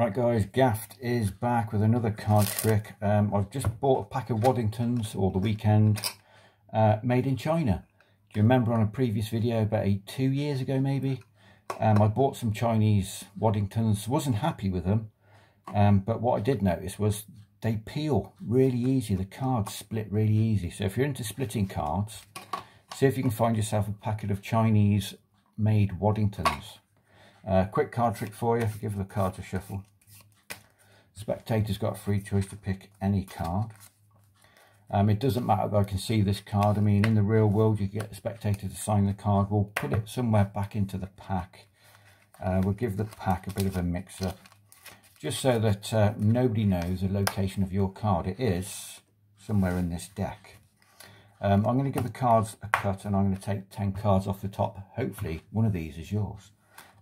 Right guys, Gaffed is back with another card trick. Um, I've just bought a pack of Waddingtons all the weekend, uh, made in China. Do you remember on a previous video about eight, two years ago maybe? Um, I bought some Chinese Waddingtons, wasn't happy with them, um, but what I did notice was they peel really easy. The cards split really easy. So if you're into splitting cards, see if you can find yourself a packet of Chinese made Waddingtons. Uh, quick card trick for you, give the cards a shuffle. Spectator's got a free choice to pick any card. Um, it doesn't matter that I can see this card. I mean, in the real world, you get the spectator to sign the card. We'll put it somewhere back into the pack. Uh, we'll give the pack a bit of a mix-up. Just so that uh, nobody knows the location of your card. It is somewhere in this deck. Um, I'm going to give the cards a cut and I'm going to take 10 cards off the top. Hopefully, one of these is yours.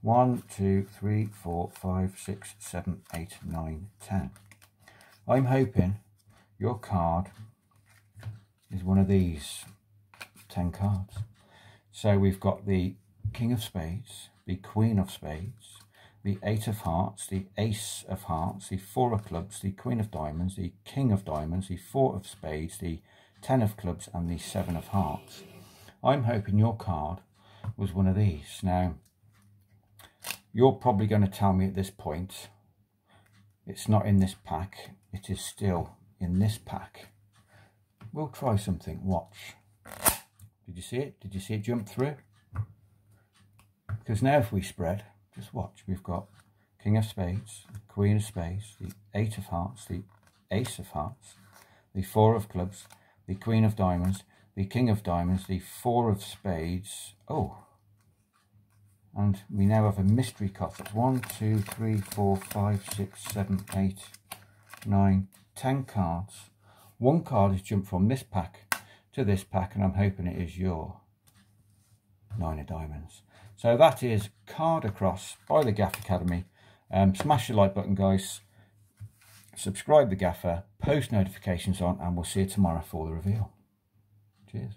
One, two, three, four, five, six, seven, eight, nine, ten. I'm hoping your card is one of these 10 cards. So we've got the King of Spades, the Queen of Spades, the Eight of Hearts, the Ace of Hearts, the Four of Clubs, the Queen of Diamonds, the King of Diamonds, the Four of Spades, the Ten of Clubs and the Seven of Hearts. I'm hoping your card was one of these. Now, you're probably going to tell me at this point it's not in this pack. It is still in this pack. We'll try something. Watch. Did you see it? Did you see it jump through? Because now if we spread, just watch. We've got King of Spades, Queen of Spades, the Eight of Hearts, the Ace of Hearts, the Four of Clubs, the Queen of Diamonds, the King of Diamonds, the Four of Spades. Oh, and we now have a mystery card. That's one, two, three, four, five, six, seven, eight, nine, ten cards. One card has jumped from this pack to this pack, and I'm hoping it is your nine of diamonds. So that is Card Across by the Gaffed Academy. Um, smash the like button, guys. Subscribe the Gaffer, post notifications on, and we'll see you tomorrow for the reveal. Cheers.